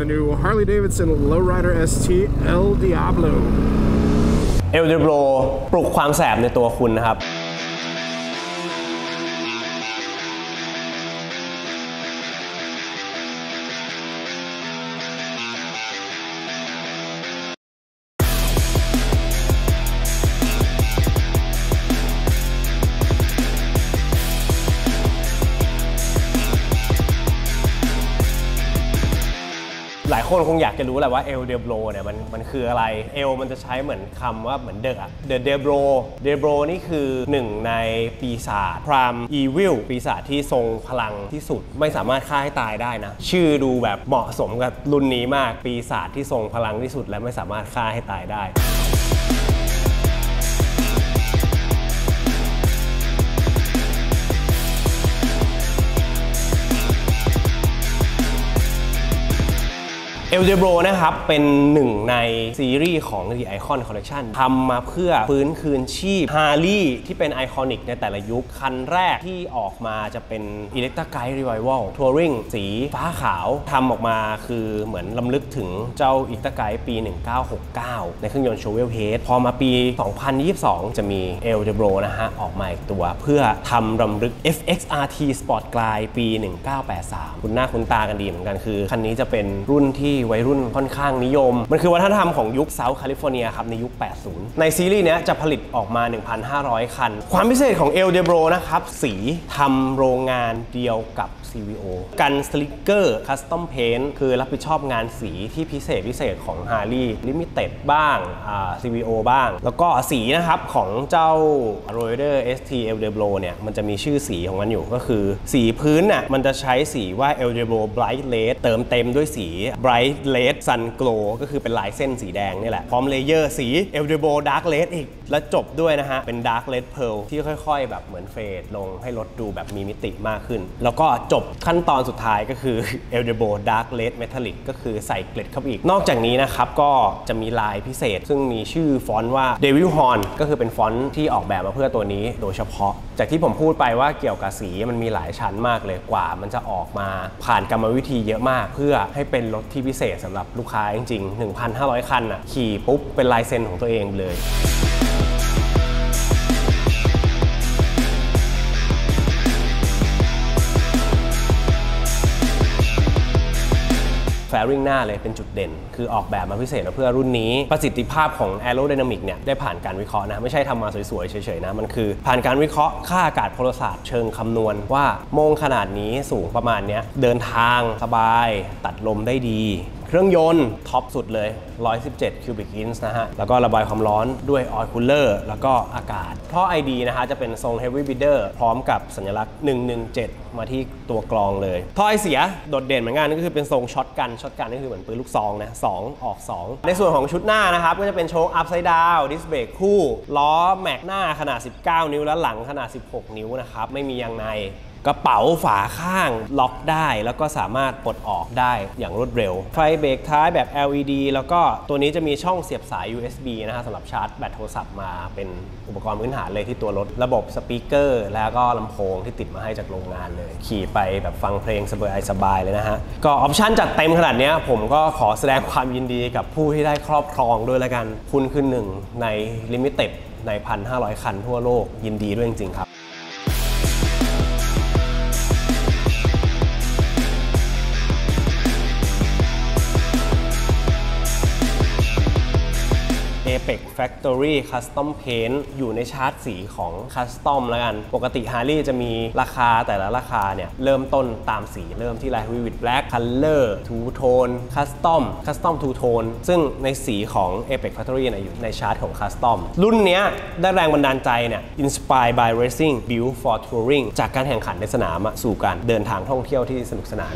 the new Harley Davidson Lowrider ST El Diablo. El Diablo ปลุกความแสบในตัวคุณนะครับ คนคงอยากจะรู้แหละว่า El Diablo เนี่ยมันมันคืออะไร El มันจะใช้เหมือนคำว่าเหมือน the the Diablo Diablo นี่คือหนึ่งในปีศาจ Prime Evil ปีศาจที่ทรงพลังที่สุดไม่สามารถฆ่าให้ตายได้นะ ชื่อดูแบบเหมาะสมกับรุ่นนี้มากปีศาจที่ทรงพลังที่สุดและไม่สามารถฆ่าให้ตายได้ El Diablo นะครับ เป็นหนึ่งในซีรีส์ของ The Icon Collection ทำมาเพื่อฟื้นคืนชีพฮาร์ลีที่เป็น iconic ในแต่ละยุค คันแรกที่ออกมาจะเป็น Electra Glide Revival Touring สีฟ้าขาวทำออกมาคือเหมือนรำลึกถึงเจ้า Electra Glide ปี 1969 ในเครื่องยนต์ Shovelhead พอมาปี 2022 จะมี e l d e b r o นะฮะ ออกมาอีกตัวเพื่อทำรำลึก FXRT Sport Glide ปี 1983 คุ้นหน้าคุ้นตากันดีเหมือนกันคือ คันนี้จะเป็นรุ่นที่วัยรุ่นค่อนข้างนิยม มันคือวัฒนธรรมของยุค South California ครับในยุค 80 ในซีรีส์เนี้ยจะผลิตออกมา 1,500 คัน ความพิเศษของ e l d e b r o นะครับ สีทำโรงงานเดียวกับ CVO Gunslinger Custom Paint คือรับผิดชอบงานสีที่พิเศษพิเศษของ Harley Limited บ้างอ่า CVO บ้าง แล้วก็สีนะครับของเจ้า r o y d e r ST e l d e b r o เนี่ยมันจะมีชื่อสีของมันอยู่ก็คือ สีพื้นน่ะมันจะใช้สีว่า e l d e b r o Bright Red เติมเต็มด้วยสี Bright Red Sun Glow ก็คือเป็นลายเส้นสีแดงนี่แหละ พร้อมเลเยอร์สี e l d e b r o Dark Red อีก แล้วจบด้วยนะฮะ เป็น Dark Red Pearl ที่ค่อยๆ แบบเหมือนเฟดลงให้รถดูแบบมีมิติมากขึ้น แล้วก็จบขั้นตอนสุดท้ายก็คือ e l d e b r o Dark Red Metallic ก็คือใส่เกล็ดเข้าไปอีก นอกจากนี้นะครับก็จะมีลายพิเศษ ซึ่งมีชื่อฟอนต์ว่า Devil Horn ก็คือเป็นฟอนต์ที่ออกแบบมาเพื่อตัวนี้โดยเฉพาะ จากที่ผมพูดไปว่าเกี่ยวกับสีมันมีหลายชั้นมากเลยกว่า มันจะออกมาผ่านกรรมวิธีเยอะมาก เพื่อให้เป็นรถที่พิเศษสำหรับลูกค้าจริงๆ 1,500 คันอะขี่ปุ๊บเป็นลายเซ็นของตัวเองเลย ริงหน้าเลยเป็นจุดเด่น คือออกแบบมาพิเศษมาเพื่อรุ่นนี้ ประสิทธิภาพของ Aerodynamic เนี่ยได้ผ่านการวิเคราะห์นะ ไม่ใช่ทำมาสวยๆ เฉยๆนะ มันคือ ผ่านการวิเคราะห์ค่าอากาศพลศาสตร์เชิงคำนวณว่าโมงขนาดนี้สูงประมาณเนี้ยเดินทางสบาย ตัดลมได้ดี เครื่องยนต์ท็อปสุดเลย 117 cubic inch นะฮะ แล้วก็ระบายความร้อนด้วย oil cooler แล้วก็อากาศ ท่อ ID นะฮะ จะเป็นทรง heavy bidder พร้อมกับสัญลักษณ์ 117 มาที่ตัวกรองเลย ท่อไอเสียโดดเด่นเหมือนกันก็คือเป็นทรง shotgun shotgun ก็คือเหมือนปืนลูกซองนะ2 ออก 2 ในส่วนของชุดหน้านะครับ ก็จะเป็นโชค upside down ดิสเบรกคู่ ล้อแม็กหน้าขนาด 19 นิ้วและหลังขนาด 16 นิ้วนะครับ ไม่มียางใน กระเป๋าฝาข้างล็อกได้ แล้วก็สามารถปลดออกได้อย่างรวดเร็ว ไฟเบรกท้ายแบบ LED แล้วก็ตัวนี้จะมีช่องเสียบสาย USB นะฮะสำหรับชาร์จแบตโทรศัพท์มาเป็นอุปกรณ์พื้นฐานเลยที่ตัวรถ ระบบ speaker แล้วก็ลำโพงที่ติดมาให้จากโรงงานเลย ขี่ไปแบบฟังเพลงสบายๆเลยนะฮะ ก็ option จัดเต็มขนาดนี้ผมก็ขอแสดงความยินดีกับผู้ที่ได้ครอบครองด้วยแล้วกัน คุณคือหนึ่งใน limited ใน 1,500 คันทั่วโลกยินดีด้วยจริงๆครับ Apex Factory Custom Paint อยู่ในชาร์ตสีของ Custom แล้วกัน ปกติ Harley จะมีราคาแต่ละราคาเนี่ย เริ่มต้นตามสีเริ่มที่ Light Vivid Black Color Two Tone Custom Custom Two Tone ซึ่งในสีของ Apex Factory เนี่ยอยู่ในชาร์ตของ Custom รุ่นเนี้ยได้แรงบันดาลใจเนี่ย Inspired by Racing Built for Touring จากการแข่งขันในสนามสู่การเดินทางท่องเที่ยวที่สนุกสนาน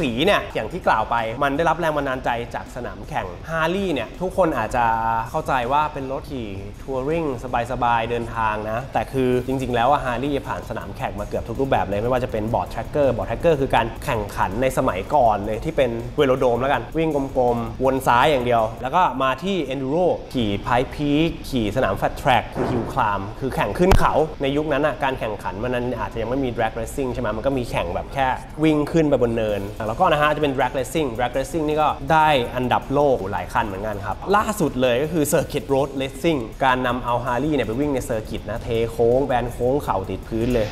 สีเนี่ยอย่างที่กล่าวไป มันได้รับแรงบันดาลใจจากสนามแข่งฮาร์ลีย์เนี่ยทุกคนอาจจะเข้าใจว่าเป็นรถขี่ touring สบายๆ เดินทางนะ แต่คือจริง ๆ แล้วฮาร์ลีย์ผ่านสนามแข่งมาเกือบทุกรูปแบบเลย ไม่ว่าจะเป็น board tracker board tracker คือการแข่งขันในสมัยก่อนเลยที่เป็นเวโลโดมแล้วกันวิ่งกลมๆ วนซ้ายอย่างเดียว แล้วก็มาที่ enduro ขี่ Pikes Peak ขี่สนาม flat track คือ hill climb คือแข่งขึ้นเขาในยุคนั้นอะการแข่งขันมันนั้นอาจจะยังไม่มี drag racing ใช่ไหมมันก็มีแข่งแบบแค่วิ่งขึ้นไปบนเนินแล้วก็นะฮะจะเป็น drag racing drag racing นี่ก็ได้อันดับโลกหลายคันเหมือนกันครับ ล่าสุดเลยก็คือ circuit road racing การนำเอาฮาร์ลีย์เนี่ยไปวิ่งใน circuit นะเทโค้งแบนโค้งเข่าติดพื้นเลย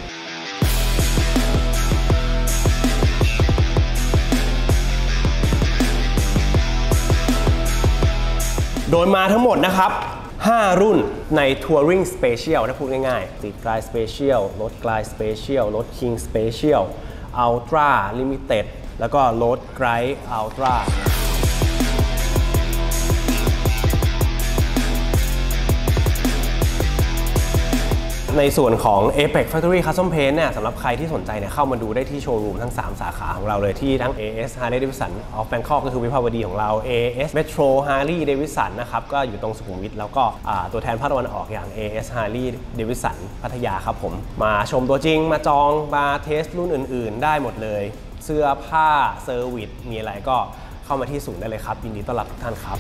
โดยมาทั้งหมดนะครับ 5 รุ่นใน Touring Special ถ้าพูดง่ายๆ Street Glide Special Road Glide Special Road King Special Ultra Limited แล้วก็รถไกร Ultra ในส่วนของ Apex Factory Custom Paint เนี่ยสำหรับใครที่สนใจเนี่ยเข้ามาดูได้ที่โชว์รูมทั้ง 3 สาขาของเราเลยที่ทั้ง AS Harley Davidson of Bangkok ก็คือวิภาวดีของเรา AS Metro Harley Davidson นะครับก็อยู่ตรงสุขุมวิทแล้วก็ตัวแทนภาคตะวันออกอย่าง AS Harley Davidson พัทยาครับผม มาชมตัวจริงมาจองมา test รุ่นอื่น ๆ ได้หมดเลย เสื้อผ้า service มีอะไรก็เข้ามาที่ศูนย์ได้เลยครับยินดีต้อนรับทุกท่านครับ